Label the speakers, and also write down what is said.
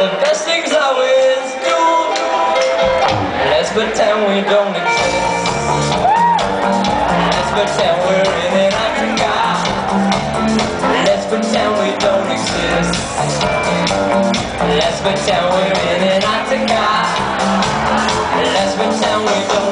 Speaker 1: The best things always do Let's pretend we don't exist. Let's pretend we're in Antarctica. Let's pretend we don't exist. Let's pretend we're in Antarctica Let's pretend we don't